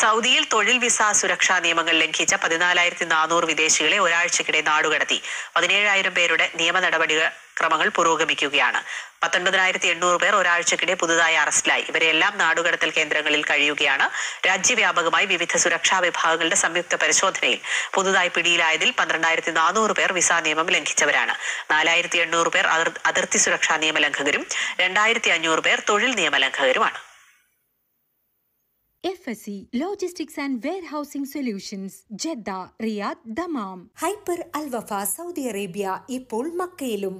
സൗദിയിൽ തൊഴിൽ വിസ സുരക്ഷാ നിയമങ്ങൾ ലംഘിച്ച പതിനാലായിരത്തി നാനൂറ് വിദേശികളെ ഒരാഴ്ചക്കിടെ നാടുകടത്തി. പതിനേഴായിരം പേരുടെ നിയമ നടപടികൾ ക്രമങ്ങൾ പുരോഗമിക്കുകയാണ്. പത്തൊൻപതിനായിരത്തി എണ്ണൂറ് പേർ ഒരാഴ്ചക്കിടെ പുതുതായി അറസ്റ്റിലായി. ഇവരെല്ലാം നാടുകടത്തൽ കേന്ദ്രങ്ങളിൽ കഴിയുകയാണ്. രാജ്യവ്യാപകമായി വിവിധ സുരക്ഷാ വിഭാഗങ്ങളുടെ സംയുക്ത പരിശോധനയിൽ പുതുതായി പിടിയിലായതിൽ പന്ത്രണ്ടായിരത്തി നാനൂറ് പേർ വിസ നിയമം ലംഘിച്ചവരാണ്. നാലായിരത്തി എണ്ണൂറ് പേർ അതിർത്തി സുരക്ഷാ നിയമലംഘകരും രണ്ടായിരത്തി അഞ്ഞൂറ് പേർ തൊഴിൽ നിയമലംഘകരുമാണ് FSC Logistics and Warehousing Solutions Jeddah, Riyadh, Dammam. Hyper Al Wafa Saudi Arabia ഇപ്പോൾ മക്കയിലും